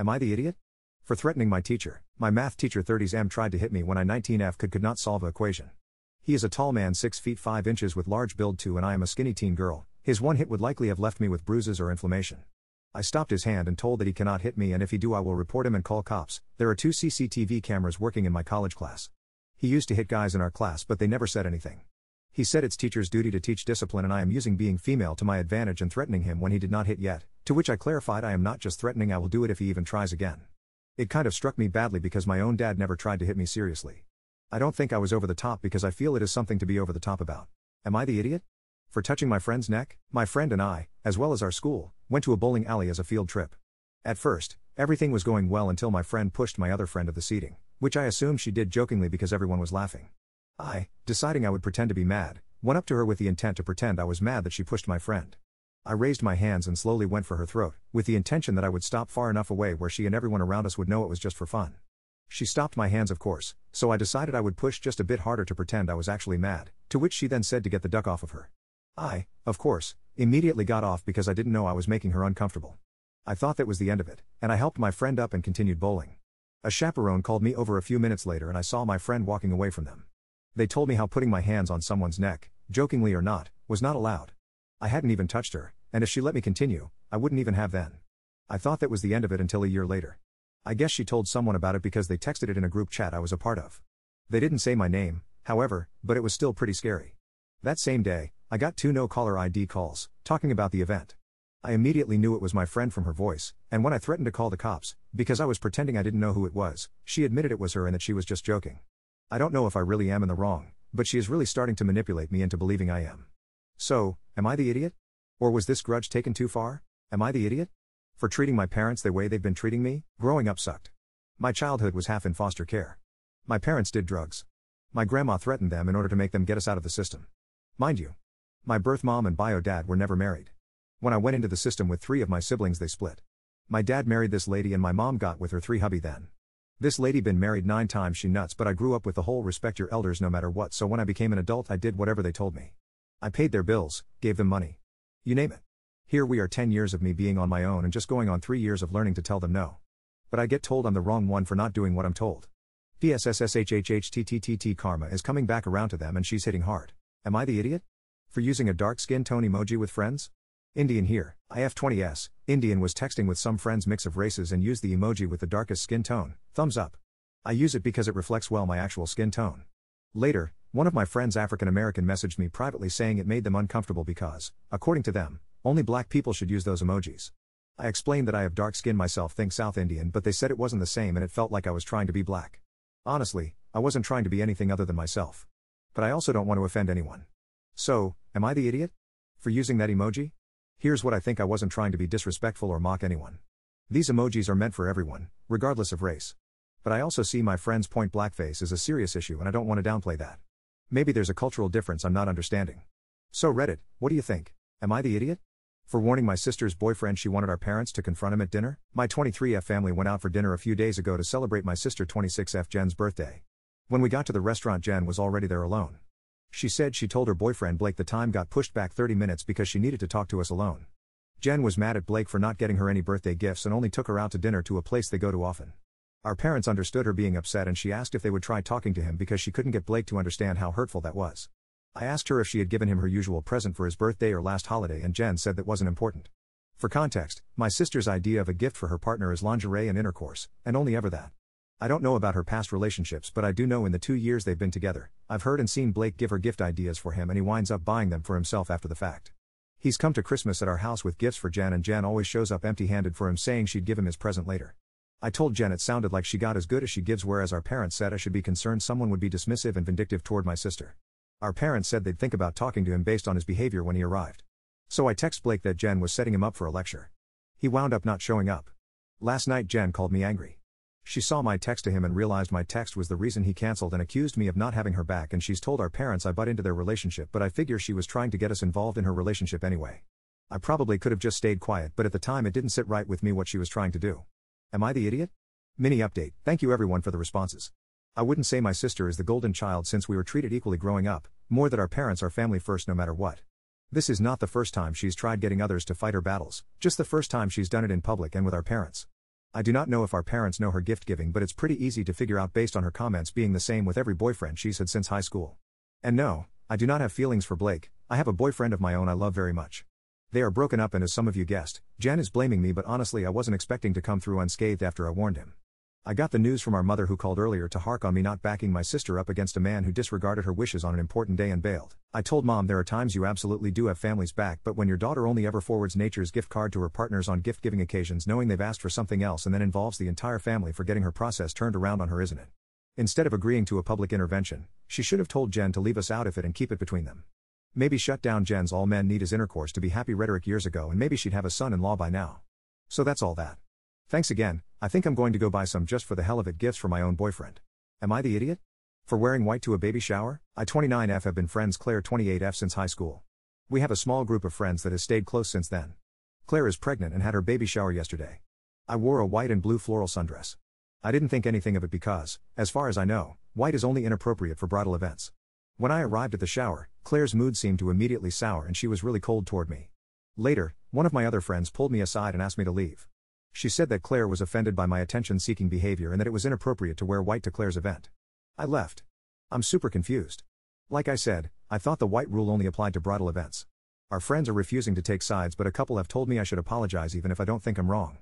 Am I the idiot? For threatening my teacher, my math teacher 30s M tried to hit me when I 19F could could not solve a equation. He is a tall man 6 feet 5 inches with large build too and I am a skinny teen girl, his one hit would likely have left me with bruises or inflammation. I stopped his hand and told that he cannot hit me and if he do I will report him and call cops. There are two CCTV cameras working in my college class. He used to hit guys in our class but they never said anything. He said it's teacher's duty to teach discipline and I am using being female to my advantage and threatening him when he did not hit yet, to which I clarified I am not just threatening I will do it if he even tries again. It kind of struck me badly because my own dad never tried to hit me seriously. I don't think I was over the top because I feel it is something to be over the top about. Am I the idiot? For touching my friend's neck, my friend and I, as well as our school, went to a bowling alley as a field trip. At first, everything was going well until my friend pushed my other friend of the seating, which I assumed she did jokingly because everyone was laughing. I, deciding I would pretend to be mad, went up to her with the intent to pretend I was mad that she pushed my friend. I raised my hands and slowly went for her throat, with the intention that I would stop far enough away where she and everyone around us would know it was just for fun. She stopped my hands, of course, so I decided I would push just a bit harder to pretend I was actually mad, to which she then said to get the duck off of her. I, of course, immediately got off because I didn't know I was making her uncomfortable. I thought that was the end of it, and I helped my friend up and continued bowling. A chaperone called me over a few minutes later and I saw my friend walking away from them. They told me how putting my hands on someone's neck, jokingly or not, was not allowed. I hadn't even touched her, and if she let me continue, I wouldn't even have then. I thought that was the end of it until a year later. I guess she told someone about it because they texted it in a group chat I was a part of. They didn't say my name, however, but it was still pretty scary. That same day, I got two no caller ID calls, talking about the event. I immediately knew it was my friend from her voice, and when I threatened to call the cops, because I was pretending I didn't know who it was, she admitted it was her and that she was just joking. I don't know if I really am in the wrong, but she is really starting to manipulate me into believing I am. So, am I the idiot? Or was this grudge taken too far? Am I the idiot? For treating my parents the way they've been treating me, growing up sucked. My childhood was half in foster care. My parents did drugs. My grandma threatened them in order to make them get us out of the system. Mind you, my birth mom and bio dad were never married. When I went into the system with three of my siblings, they split. My dad married this lady and my mom got with her three hubby then. This lady been married nine times, she nuts, but I grew up with the whole respect your elders no matter what, so when I became an adult, I did whatever they told me. I paid their bills, gave them money. You name it. Here we are 10 years of me being on my own and just going on 3 years of learning to tell them no. But I get told I'm the wrong one for not doing what I'm told. PSSSHHHTTTT karma is coming back around to them and she's hitting hard. Am I the idiot? For using a dark skin tone emoji with friends? Indian here, IF20S, Indian was texting with some friends mix of races and used the emoji with the darkest skin tone, thumbs up. I use it because it reflects well my actual skin tone. Later, one of my friends African American messaged me privately saying it made them uncomfortable because, according to them, only black people should use those emojis. I explained that I have dark skin myself think South Indian but they said it wasn't the same and it felt like I was trying to be black. Honestly, I wasn't trying to be anything other than myself. But I also don't want to offend anyone. So, am I the idiot? For using that emoji? Here's what I think I wasn't trying to be disrespectful or mock anyone. These emojis are meant for everyone, regardless of race. But I also see my friend's point blackface as a serious issue and I don't want to downplay that. Maybe there's a cultural difference I'm not understanding. So, Reddit, what do you think? Am I the idiot? For warning my sister's boyfriend she wanted our parents to confront him at dinner? My 23F family went out for dinner a few days ago to celebrate my sister 26F Jen's birthday. When we got to the restaurant, Jen was already there alone. She said she told her boyfriend Blake the time got pushed back 30 minutes because she needed to talk to us alone. Jen was mad at Blake for not getting her any birthday gifts and only took her out to dinner to a place they go to often. Our parents understood her being upset and she asked if they would try talking to him because she couldn't get Blake to understand how hurtful that was. I asked her if she had given him her usual present for his birthday or last holiday and Jen said that wasn't important. For context, my sister's idea of a gift for her partner is lingerie and intercourse, and only ever that. I don't know about her past relationships, but I do know in the two years they've been together, I've heard and seen Blake give her gift ideas for him and he winds up buying them for himself after the fact. He's come to Christmas at our house with gifts for Jen and Jen always shows up empty handed for him saying she'd give him his present later. I told Jen it sounded like she got as good as she gives, whereas our parents said I should be concerned someone would be dismissive and vindictive toward my sister. Our parents said they'd think about talking to him based on his behavior when he arrived. So I text Blake that Jen was setting him up for a lecture. He wound up not showing up. Last night Jen called me angry. She saw my text to him and realized my text was the reason he cancelled and accused me of not having her back and she's told our parents I butt into their relationship but I figure she was trying to get us involved in her relationship anyway. I probably could have just stayed quiet but at the time it didn't sit right with me what she was trying to do. Am I the idiot? Mini update, thank you everyone for the responses. I wouldn't say my sister is the golden child since we were treated equally growing up, more that our parents are family first no matter what. This is not the first time she's tried getting others to fight her battles, just the first time she's done it in public and with our parents. I do not know if our parents know her gift giving, but it's pretty easy to figure out based on her comments being the same with every boyfriend she's had since high school. And no, I do not have feelings for Blake, I have a boyfriend of my own I love very much. They are broken up, and as some of you guessed, Jen is blaming me, but honestly, I wasn't expecting to come through unscathed after I warned him. I got the news from our mother who called earlier to hark on me not backing my sister up against a man who disregarded her wishes on an important day and bailed. I told mom there are times you absolutely do have family's back, but when your daughter only ever forwards nature's gift card to her partners on gift giving occasions knowing they've asked for something else and then involves the entire family for getting her process turned around on her, isn't it? Instead of agreeing to a public intervention, she should have told Jen to leave us out of it and keep it between them. Maybe shut down Jen's all men need is intercourse to be happy rhetoric years ago and maybe she'd have a son in law by now. So that's all that. Thanks again, I think I'm going to go buy some just for the hell of it gifts for my own boyfriend. Am I the idiot? For wearing white to a baby shower? I 29F have been friends Claire 28F since high school. We have a small group of friends that has stayed close since then. Claire is pregnant and had her baby shower yesterday. I wore a white and blue floral sundress. I didn't think anything of it because, as far as I know, white is only inappropriate for bridal events. When I arrived at the shower, Claire's mood seemed to immediately sour and she was really cold toward me. Later, one of my other friends pulled me aside and asked me to leave. She said that Claire was offended by my attention seeking behavior and that it was inappropriate to wear white to Claire's event. I left. I'm super confused. Like I said, I thought the white rule only applied to bridal events. Our friends are refusing to take sides, but a couple have told me I should apologize even if I don't think I'm wrong.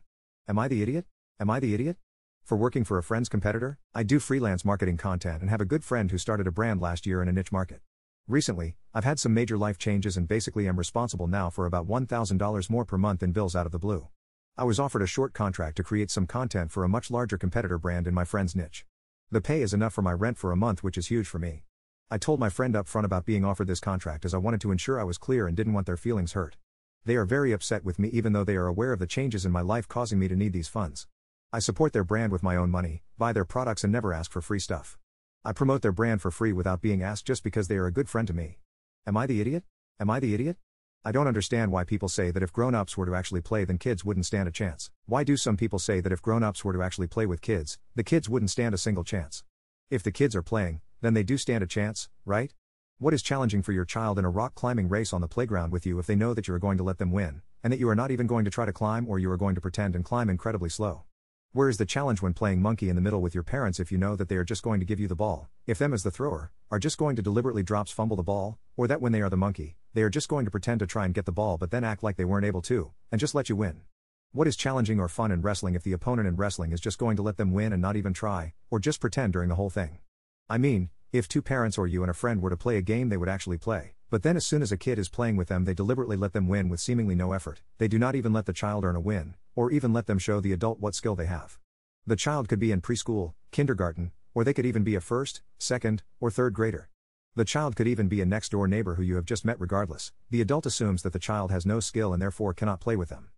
Am I the idiot? Am I the idiot? For working for a friend's competitor, I do freelance marketing content and have a good friend who started a brand last year in a niche market. Recently, I've had some major life changes and basically am responsible now for about $1,000 more per month in bills out of the blue. I was offered a short contract to create some content for a much larger competitor brand in my friend's niche. The pay is enough for my rent for a month, which is huge for me. I told my friend up front about being offered this contract as I wanted to ensure I was clear and didn't want their feelings hurt. They are very upset with me even though they are aware of the changes in my life causing me to need these funds. I support their brand with my own money, buy their products, and never ask for free stuff. I promote their brand for free without being asked just because they are a good friend to me. Am I the idiot? Am I the idiot? I don't understand why people say that if grown ups were to actually play, then kids wouldn't stand a chance. Why do some people say that if grown ups were to actually play with kids, the kids wouldn't stand a single chance? If the kids are playing, then they do stand a chance, right? What is challenging for your child in a rock climbing race on the playground with you if they know that you are going to let them win, and that you are not even going to try to climb or you are going to pretend and climb incredibly slow? Where is the challenge when playing monkey in the middle with your parents if you know that they are just going to give you the ball, if them as the thrower, are just going to deliberately drops fumble the ball, or that when they are the monkey, they are just going to pretend to try and get the ball but then act like they weren't able to, and just let you win? What is challenging or fun in wrestling if the opponent in wrestling is just going to let them win and not even try, or just pretend during the whole thing? I mean, if two parents or you and a friend were to play a game they would actually play, but then as soon as a kid is playing with them they deliberately let them win with seemingly no effort, they do not even let the child earn a win, or even let them show the adult what skill they have. The child could be in preschool, kindergarten, or they could even be a first, second, or third grader. The child could even be a next door neighbor who you have just met regardless. The adult assumes that the child has no skill and therefore cannot play with them.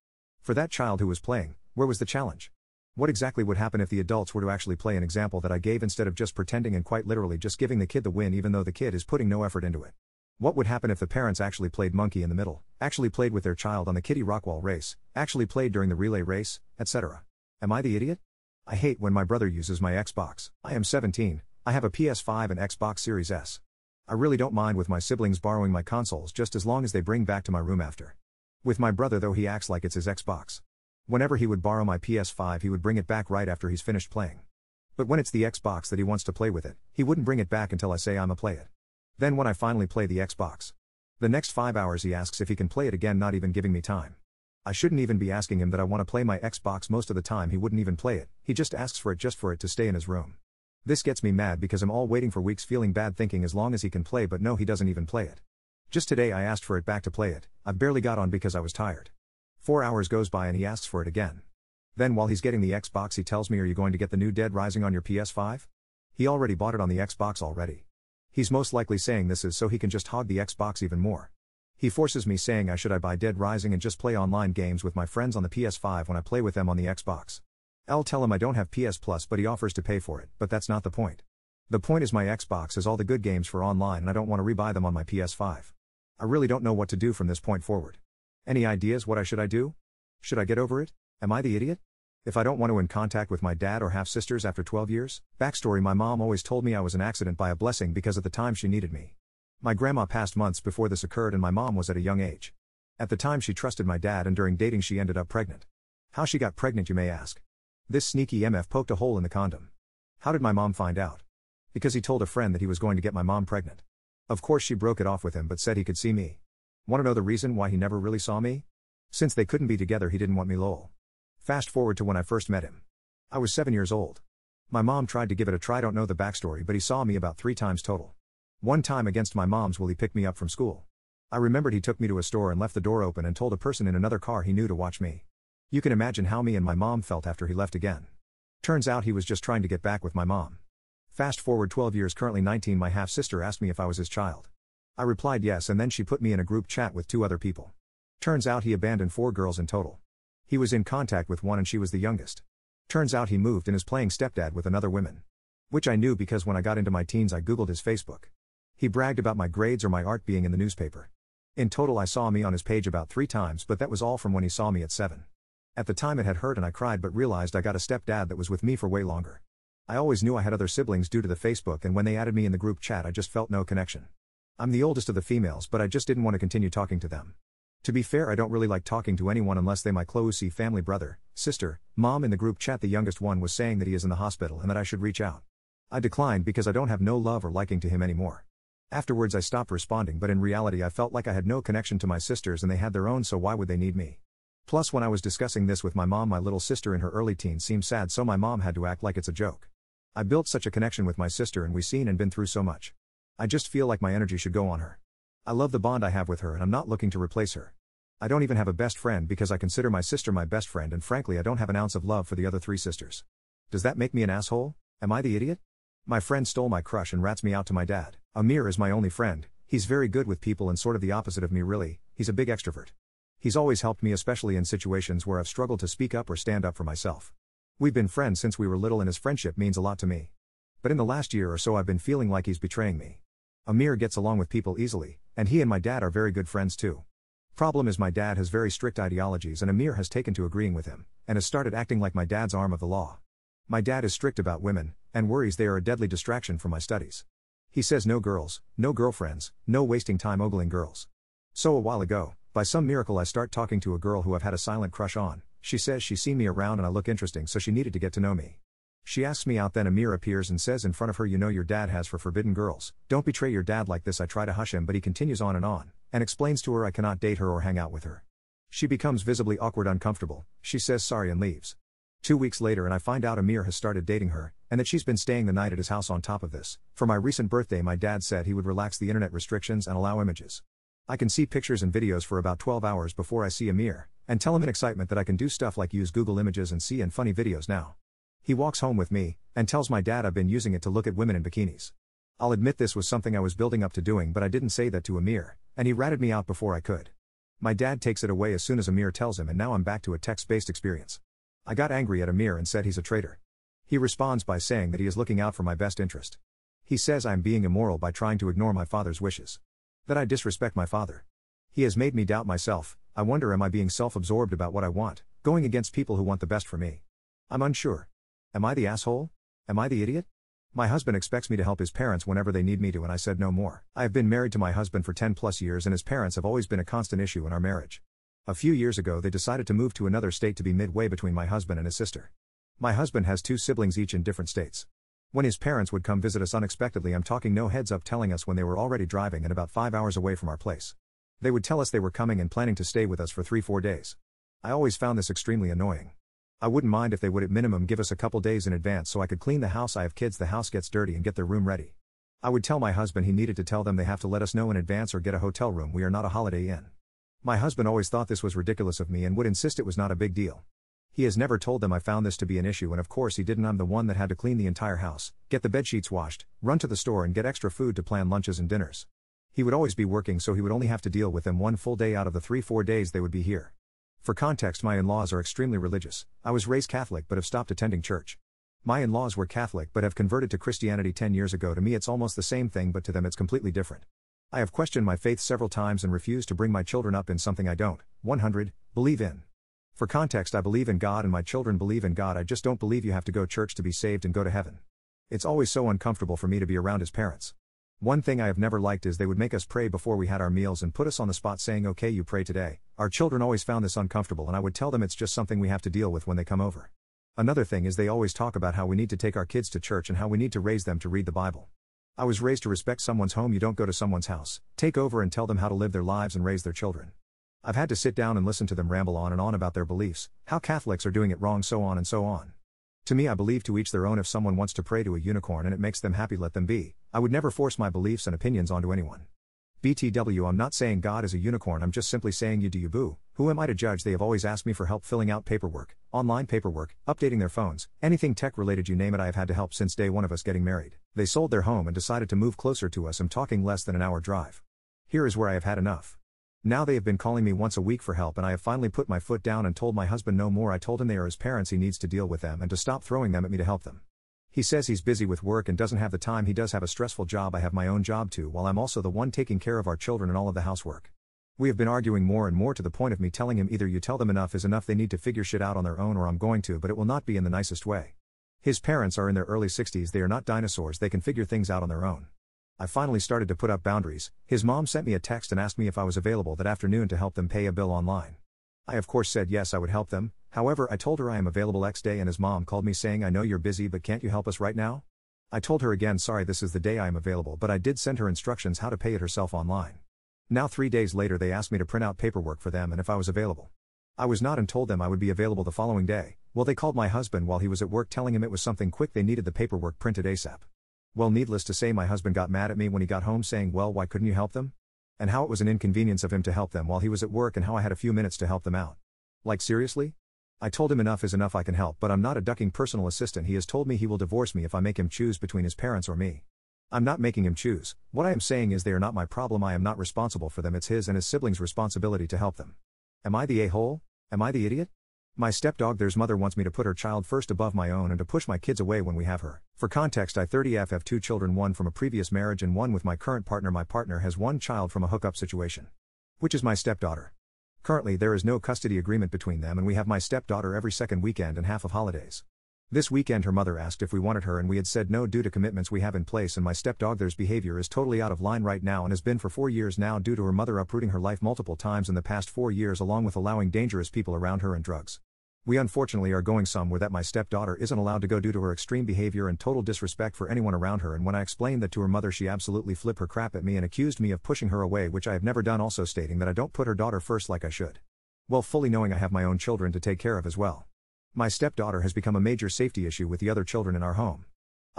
For that child who was playing, where was the challenge? What exactly would happen if the adults were to actually play an example that I gave instead of just pretending and quite literally just giving the kid the win even though the kid is putting no effort into it? What would happen if the parents actually played monkey in the middle, actually played with their child on the Kitty Rockwall race, actually played during the relay race, etc.? Am I the idiot? I hate when my brother uses my Xbox. I am 17, I have a PS5 and Xbox Series S. I really don't mind with my siblings borrowing my consoles just as long as they bring back to my room after. With my brother though he acts like it's his Xbox. Whenever he would borrow my PS5 he would bring it back right after he's finished playing. But when it's the Xbox that he wants to play with it, he wouldn't bring it back until I say I'ma play it. Then when I finally play the Xbox. The next 5 hours he asks if he can play it again not even giving me time. I shouldn't even be asking him that I want to play my Xbox most of the time he wouldn't even play it, he just asks for it just for it to stay in his room. This gets me mad because I'm all waiting for weeks feeling bad thinking as long as he can play but no he doesn't even play it. Just today I asked for it back to play it, I barely got on because I was tired. Four hours goes by and he asks for it again. Then while he's getting the Xbox he tells me are you going to get the new Dead Rising on your PS5? He already bought it on the Xbox already. He's most likely saying this is so he can just hog the Xbox even more. He forces me saying I should I buy Dead Rising and just play online games with my friends on the PS5 when I play with them on the Xbox. I'll tell him I don't have PS Plus but he offers to pay for it, but that's not the point. The point is my Xbox has all the good games for online and I don't want to rebuy them on my PS5. I really don't know what to do from this point forward. Any ideas what I should I do? Should I get over it? Am I the idiot? If I don't want to in contact with my dad or half sisters after 12 years? Backstory My mom always told me I was an accident by a blessing because at the time she needed me. My grandma passed months before this occurred and my mom was at a young age. At the time she trusted my dad and during dating she ended up pregnant. How she got pregnant you may ask. This sneaky MF poked a hole in the condom. How did my mom find out? Because he told a friend that he was going to get my mom pregnant. Of course, she broke it off with him but said he could see me. Want to know the reason why he never really saw me? Since they couldn't be together, he didn't want me lol. Fast forward to when I first met him. I was 7 years old. My mom tried to give it a try, don't know the backstory, but he saw me about three times total. One time against my mom's will he picked me up from school. I remembered he took me to a store and left the door open and told a person in another car he knew to watch me. You can imagine how me and my mom felt after he left again. Turns out he was just trying to get back with my mom. Fast forward 12 years, currently 19, my half sister asked me if I was his child. I replied yes, and then she put me in a group chat with two other people. Turns out he abandoned four girls in total. He was in contact with one and she was the youngest. Turns out he moved and is playing stepdad with another woman. Which I knew because when I got into my teens I googled his Facebook. He bragged about my grades or my art being in the newspaper. In total I saw me on his page about three times but that was all from when he saw me at seven. At the time it had hurt and I cried but realized I got a stepdad that was with me for way longer. I always knew I had other siblings due to the Facebook, and when they added me in the group chat, I just felt no connection. I'm the oldest of the females, but I just didn't want to continue talking to them. To be fair, I don't really like talking to anyone unless they my close family brother, sister, mom in the group chat the youngest one was saying that he is in the hospital and that I should reach out. I declined because I don't have no love or liking to him anymore. Afterwards I stopped responding but in reality I felt like I had no connection to my sisters and they had their own so why would they need me? Plus when I was discussing this with my mom my little sister in her early teens seemed sad so my mom had to act like it's a joke. I built such a connection with my sister and we've seen and been through so much. I just feel like my energy should go on her. I love the bond I have with her and I'm not looking to replace her. I don't even have a best friend because I consider my sister my best friend and frankly I don't have an ounce of love for the other three sisters. Does that make me an asshole? Am I the idiot? My friend stole my crush and rats me out to my dad. Amir is my only friend, he's very good with people and sort of the opposite of me really, he's a big extrovert. He's always helped me especially in situations where I've struggled to speak up or stand up for myself. We've been friends since we were little and his friendship means a lot to me. But in the last year or so I've been feeling like he's betraying me. Amir gets along with people easily, and he and my dad are very good friends too. Problem is my dad has very strict ideologies and Amir has taken to agreeing with him, and has started acting like my dad's arm of the law. My dad is strict about women, and worries they are a deadly distraction from my studies. He says no girls, no girlfriends, no wasting time ogling girls. So a while ago, by some miracle I start talking to a girl who I've had a silent crush on, she says she's seen me around and I look interesting so she needed to get to know me. She asks me out then Amir appears and says in front of her you know your dad has for forbidden girls, don't betray your dad like this I try to hush him but he continues on and on, and explains to her I cannot date her or hang out with her. She becomes visibly awkward uncomfortable, she says sorry and leaves. Two weeks later and I find out Amir has started dating her, and that she's been staying the night at his house on top of this. For my recent birthday my dad said he would relax the internet restrictions and allow images. I can see pictures and videos for about 12 hours before I see Amir, and tell him in excitement that I can do stuff like use Google Images and see and funny videos now. He walks home with me, and tells my dad I've been using it to look at women in bikinis. I'll admit this was something I was building up to doing, but I didn't say that to Amir, and he ratted me out before I could. My dad takes it away as soon as Amir tells him, and now I'm back to a text based experience. I got angry at Amir and said he's a traitor. He responds by saying that he is looking out for my best interest. He says I'm being immoral by trying to ignore my father's wishes. That I disrespect my father. He has made me doubt myself. I wonder am I being self absorbed about what I want, going against people who want the best for me? I'm unsure. Am I the asshole? Am I the idiot? My husband expects me to help his parents whenever they need me to, and I said no more. I have been married to my husband for 10 plus years, and his parents have always been a constant issue in our marriage. A few years ago, they decided to move to another state to be midway between my husband and his sister. My husband has two siblings each in different states. When his parents would come visit us unexpectedly, I'm talking no heads up telling us when they were already driving and about five hours away from our place. They would tell us they were coming and planning to stay with us for 3 4 days. I always found this extremely annoying. I wouldn't mind if they would at minimum give us a couple days in advance so I could clean the house. I have kids, the house gets dirty and get their room ready. I would tell my husband he needed to tell them they have to let us know in advance or get a hotel room. We are not a holiday inn. My husband always thought this was ridiculous of me and would insist it was not a big deal. He has never told them I found this to be an issue, and of course he didn't. I'm the one that had to clean the entire house, get the bed sheets washed, run to the store, and get extra food to plan lunches and dinners. He would always be working, so he would only have to deal with them one full day out of the three, four days they would be here. For context, my in laws are extremely religious. I was raised Catholic but have stopped attending church. My in laws were Catholic but have converted to Christianity 10 years ago. To me, it's almost the same thing, but to them, it's completely different. I have questioned my faith several times and refused to bring my children up in something I don't, 100, believe in. For context, I believe in God and my children believe in God. I just don't believe you have to go church to be saved and go to heaven. It's always so uncomfortable for me to be around his parents. One thing I have never liked is they would make us pray before we had our meals and put us on the spot saying, okay, you pray today. Our children always found this uncomfortable, and I would tell them it's just something we have to deal with when they come over. Another thing is they always talk about how we need to take our kids to church and how we need to raise them to read the Bible. I was raised to respect someone's home, you don't go to someone's house, take over and tell them how to live their lives and raise their children. I've had to sit down and listen to them ramble on and on about their beliefs, how Catholics are doing it wrong, so on and so on. To me, I believe to each their own if someone wants to pray to a unicorn and it makes them happy, let them be. I would never force my beliefs and opinions onto anyone. BTW, I'm not saying God is a unicorn, I'm just simply saying you do you boo. Who am I to judge? They have always asked me for help filling out paperwork, online paperwork, updating their phones, anything tech related, you name it, I have had to help since day one of us getting married. They sold their home and decided to move closer to us. I'm talking less than an hour drive. Here is where I have had enough. Now they have been calling me once a week for help, and I have finally put my foot down and told my husband no more. I told him they are his parents, he needs to deal with them and to stop throwing them at me to help them. He says he's busy with work and doesn't have the time. He does have a stressful job. I have my own job too, while I'm also the one taking care of our children and all of the housework. We have been arguing more and more to the point of me telling him either you tell them enough is enough, they need to figure shit out on their own, or I'm going to, but it will not be in the nicest way. His parents are in their early 60s, they are not dinosaurs, they can figure things out on their own. I finally started to put up boundaries. His mom sent me a text and asked me if I was available that afternoon to help them pay a bill online. I of course said yes, I would help them. However, I told her I am available next day and his mom called me saying I know you're busy but can't you help us right now? I told her again, sorry, this is the day I am available, but I did send her instructions how to pay it herself online. Now, three days later, they asked me to print out paperwork for them and if I was available. I was not and told them I would be available the following day. Well, they called my husband while he was at work telling him it was something quick, they needed the paperwork printed ASAP. Well, needless to say, my husband got mad at me when he got home, saying, Well, why couldn't you help them? And how it was an inconvenience of him to help them while he was at work and how I had a few minutes to help them out. Like, seriously? I told him enough is enough, I can help, but I'm not a ducking personal assistant. He has told me he will divorce me if I make him choose between his parents or me. I'm not making him choose. What I am saying is they are not my problem. I am not responsible for them. It's his and his siblings' responsibility to help them. Am I the a hole? Am I the idiot? My stepdog there's mother wants me to put her child first above my own and to push my kids away when we have her. For context, I 30F have two children, one from a previous marriage and one with my current partner. My partner has one child from a hookup situation, which is my stepdaughter. Currently, there is no custody agreement between them, and we have my stepdaughter every second weekend and half of holidays. This weekend, her mother asked if we wanted her, and we had said no due to commitments we have in place. And my stepdaughter's behavior is totally out of line right now and has been for four years now due to her mother uprooting her life multiple times in the past four years, along with allowing dangerous people around her and drugs. We unfortunately are going somewhere that my stepdaughter isn't allowed to go due to her extreme behavior and total disrespect for anyone around her. And when I explained that to her mother, she absolutely flipped her crap at me and accused me of pushing her away, which I have never done, also stating that I don't put her daughter first like I should. Well, fully knowing I have my own children to take care of as well. My stepdaughter has become a major safety issue with the other children in our home.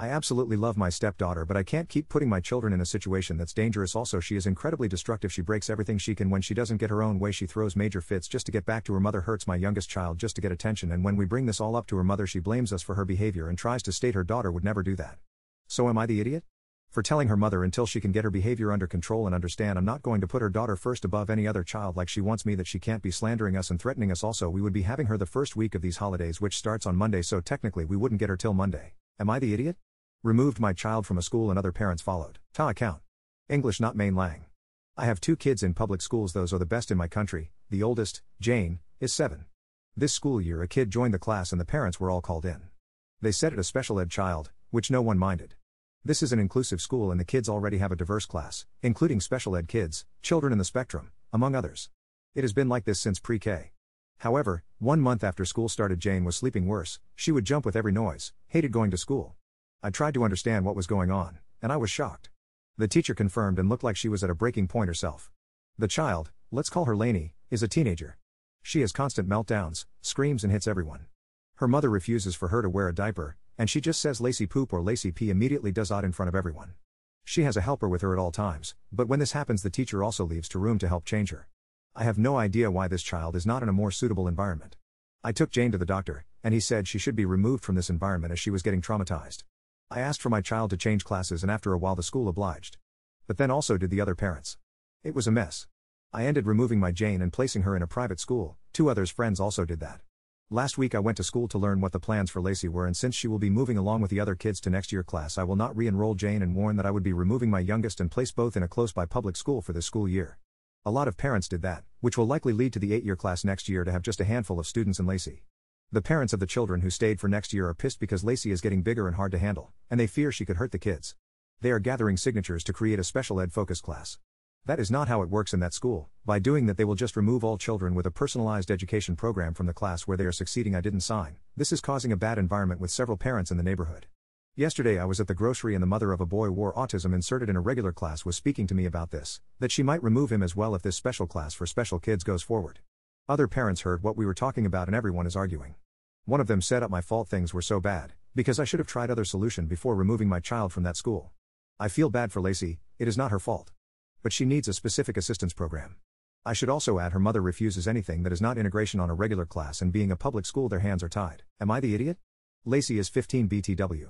I absolutely love my stepdaughter, but I can't keep putting my children in a situation that's dangerous. Also, she is incredibly destructive. She breaks everything she can. When she doesn't get her own way, she throws major fits just to get back to her mother, hurts my youngest child just to get attention. And when we bring this all up to her mother, she blames us for her behavior and tries to state her daughter would never do that. So, am I the idiot? For telling her mother until she can get her behavior under control and understand I'm not going to put her daughter first above any other child like she wants me that she can't be slandering us and threatening us. Also, we would be having her the first week of these holidays, which starts on Monday, so technically we wouldn't get her till Monday. Am I the idiot? Removed my child from a school and other parents followed. Ta account. English not main lang. I have two kids in public schools, those are the best in my country. The oldest, Jane, is seven. This school year, a kid joined the class and the parents were all called in. They said it a special ed child, which no one minded. This is an inclusive school and the kids already have a diverse class, including special ed kids, children in the spectrum, among others. It has been like this since pre K. However, one month after school started, Jane was sleeping worse, she would jump with every noise, hated going to school. I tried to understand what was going on, and I was shocked. The teacher confirmed and looked like she was at a breaking point herself. The child, let's call her Lainey, is a teenager. She has constant meltdowns, screams, and hits everyone. Her mother refuses for her to wear a diaper, and she just says Lacey poop or Lacey pee immediately does odd in front of everyone. She has a helper with her at all times, but when this happens, the teacher also leaves to room to help change her. I have no idea why this child is not in a more suitable environment. I took Jane to the doctor, and he said she should be removed from this environment as she was getting traumatized. I asked for my child to change classes, and after a while, the school obliged. But then also did the other parents. It was a mess. I ended removing my Jane and placing her in a private school, two others' friends also did that. Last week I went to school to learn what the plans for Lacey were, and since she will be moving along with the other kids to next year class, I will not re enroll Jane and warn that I would be removing my youngest and place both in a close by public school for this school year. A lot of parents did that, which will likely lead to the eight year class next year to have just a handful of students in Lacey. The parents of the children who stayed for next year are pissed because Lacey is getting bigger and hard to handle, and they fear she could hurt the kids. They are gathering signatures to create a special ed focus class. That is not how it works in that school. By doing that, they will just remove all children with a personalized education program from the class where they are succeeding. I didn't sign. This is causing a bad environment with several parents in the neighborhood. Yesterday, I was at the grocery and the mother of a boy wore autism inserted in a regular class was speaking to me about this, that she might remove him as well if this special class for special kids goes forward. Other parents heard what we were talking about and everyone is arguing. One of them said up my fault things were so bad, because I should have tried other solution before removing my child from that school. I feel bad for Lacey, it is not her fault. But she needs a specific assistance program. I should also add her mother refuses anything that is not integration on a regular class and being a public school their hands are tied. Am I the idiot? Lacey is 15 BTW.